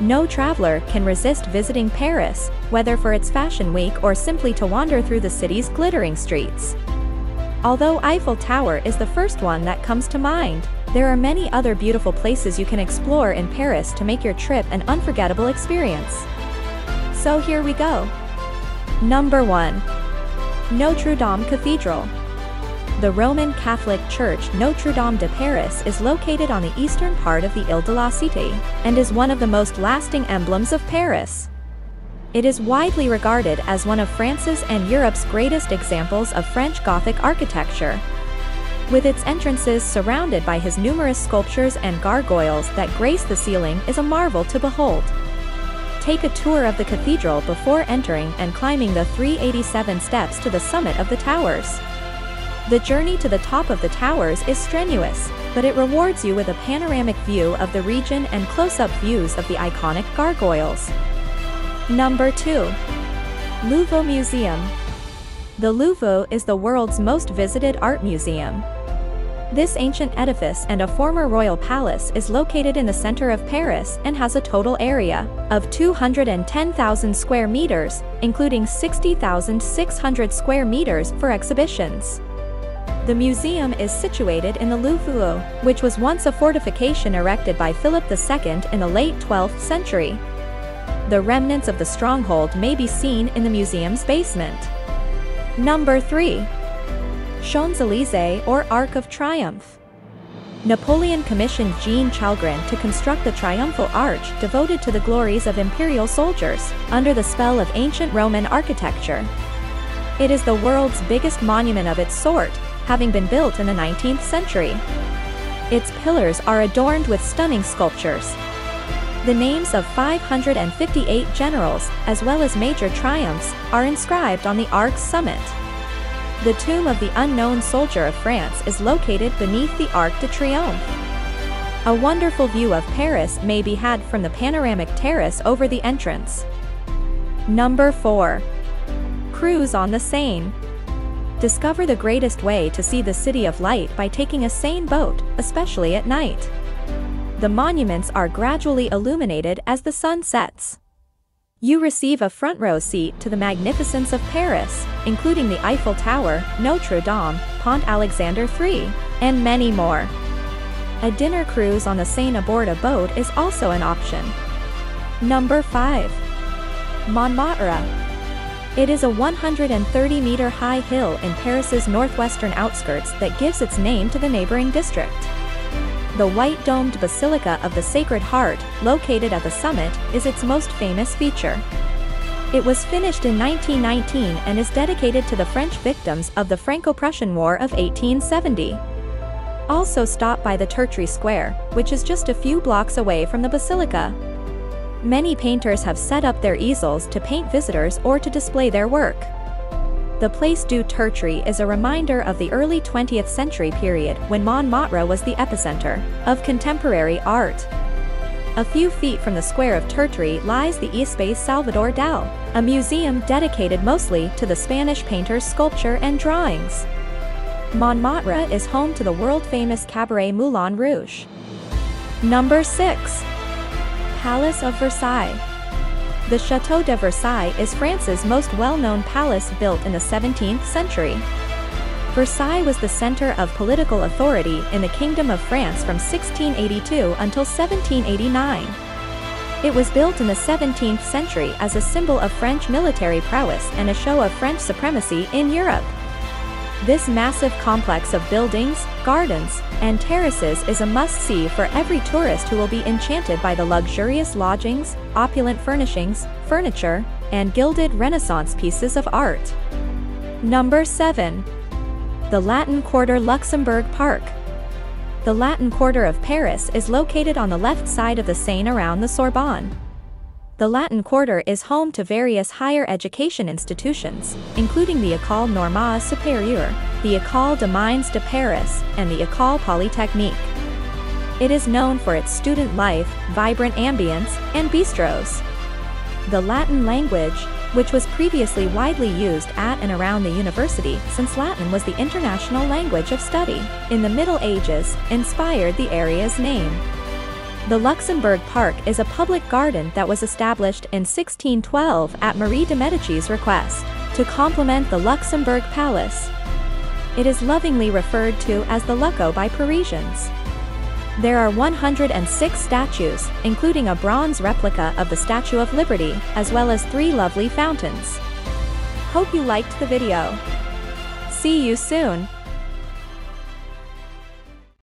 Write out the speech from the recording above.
No traveler can resist visiting Paris, whether for its fashion week or simply to wander through the city's glittering streets. Although Eiffel Tower is the first one that comes to mind, there are many other beautiful places you can explore in Paris to make your trip an unforgettable experience. So here we go. Number 1. Notre Dame Cathedral. The Roman Catholic Church Notre Dame de Paris is located on the eastern part of the Ile de la Cité, and is one of the most lasting emblems of Paris. It is widely regarded as one of France's and Europe's greatest examples of French Gothic architecture. With its entrances surrounded by his numerous sculptures and gargoyles that grace the ceiling is a marvel to behold. Take a tour of the cathedral before entering and climbing the 387 steps to the summit of the towers. The journey to the top of the towers is strenuous, but it rewards you with a panoramic view of the region and close-up views of the iconic gargoyles. Number 2. Louvre Museum. The Louvre is the world's most visited art museum. This ancient edifice and a former royal palace is located in the center of Paris and has a total area of 210,000 square meters, including 60,600 square meters for exhibitions. The museum is situated in the Louvre, which was once a fortification erected by Philip II in the late 12th century. The remnants of the stronghold may be seen in the museum's basement. Number 3. Champs-Élysées or Arc of Triumph. Napoleon commissioned Jean Chalgrin to construct the triumphal arch devoted to the glories of imperial soldiers, under the spell of ancient Roman architecture. It is the world's biggest monument of its sort, having been built in the 19th century. Its pillars are adorned with stunning sculptures, the names of 558 generals, as well as major triumphs, are inscribed on the Arc's summit. The tomb of the unknown soldier of France is located beneath the Arc de Triomphe. A wonderful view of Paris may be had from the panoramic terrace over the entrance. Number 4. Cruise on the Seine. Discover the greatest way to see the City of Light by taking a Seine boat, especially at night the monuments are gradually illuminated as the sun sets. You receive a front row seat to the magnificence of Paris, including the Eiffel Tower, Notre Dame, Pont Alexander III, and many more. A dinner cruise on the Seine aboard a boat is also an option. Number 5. Montmartre. It is a 130-meter high hill in Paris's northwestern outskirts that gives its name to the neighboring district. The white-domed Basilica of the Sacred Heart, located at the summit, is its most famous feature. It was finished in 1919 and is dedicated to the French victims of the Franco-Prussian War of 1870. Also stop by the Tertre Square, which is just a few blocks away from the basilica. Many painters have set up their easels to paint visitors or to display their work. The Place du Tertre is a reminder of the early 20th century period when Montmartre was the epicenter of contemporary art. A few feet from the square of Tertre lies the Espace Salvador Dalí, a museum dedicated mostly to the Spanish painter's sculpture and drawings. Montmartre is home to the world-famous Cabaret Moulin Rouge. Number 6. Palace of Versailles. The Château de Versailles is France's most well-known palace built in the 17th century. Versailles was the center of political authority in the Kingdom of France from 1682 until 1789. It was built in the 17th century as a symbol of French military prowess and a show of French supremacy in Europe. This massive complex of buildings, gardens, and terraces is a must-see for every tourist who will be enchanted by the luxurious lodgings, opulent furnishings, furniture, and gilded Renaissance pieces of art. Number 7. The Latin Quarter Luxembourg Park. The Latin Quarter of Paris is located on the left side of the Seine around the Sorbonne. The Latin Quarter is home to various higher education institutions, including the École Normale Supérieure, the École des Mines de Paris, and the École Polytechnique. It is known for its student life, vibrant ambience, and bistros. The Latin language, which was previously widely used at and around the university since Latin was the international language of study, in the Middle Ages, inspired the area's name. The Luxembourg Park is a public garden that was established in 1612 at Marie de Medici's request, to complement the Luxembourg Palace. It is lovingly referred to as the Luco by Parisians. There are 106 statues, including a bronze replica of the Statue of Liberty, as well as three lovely fountains. Hope you liked the video. See you soon!